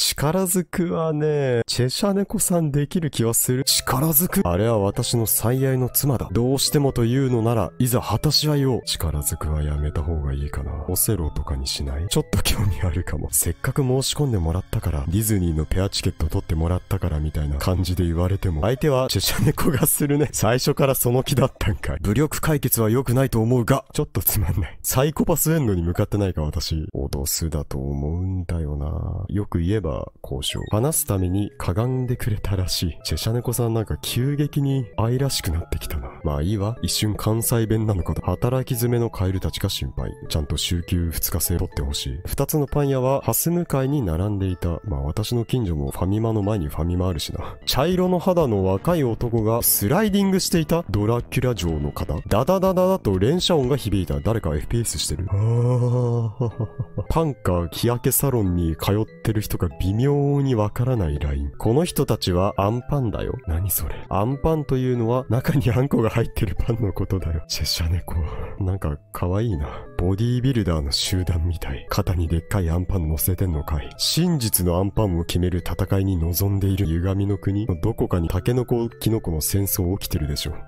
力ずくはね、チェシャ猫さんできる気はする。力ずく？あれは私の最愛の妻だ。どうしてもというのなら、いざ果たし合いを。力ずくはやめた方がいいかな。オセロとかにしない？ちょっと興味あるかも。せっかく申し込んでもらったから、ディズニーのペアチケット取ってもらったからみたいな感じで言われても、相手はチェシャ猫がするね。最初からその気だったんかい。武力解決は良くないと思うが、ちょっとつまんない。サイコパスエンドに向かってないか私。脅すだと思うんだよな。よく言えば交渉。話すためにかがんでくれたらしい。チェシャ猫さんなんか急激に愛らしくなってきた。まあいいわ。一瞬関西弁なのかと。働き詰めのカエルたちが心配。ちゃんと週休2日制取ってほしい。二つのパン屋は、ハス向かいに並んでいた。まあ私の近所もファミマの前にファミマあるしな。茶色の肌の若い男がスライディングしていたドラキュラ城の方。ダダダダダと連射音が響いた。誰か FPS してる。パンか日焼けサロンに通ってる人が微妙にわからないライン。この人たちはアンパンだよ。何それ。アンパンというのは中にあんこが入ってるパンのことだよ。チェシャ猫。なんか可愛いな。ボディービルダーの集団みたい。肩にでっかいアンパン乗せてんのかい。真実のアンパンを決める戦いに臨んでいる歪みの国のどこかにタケノコキノコの戦争起きてるでしょ。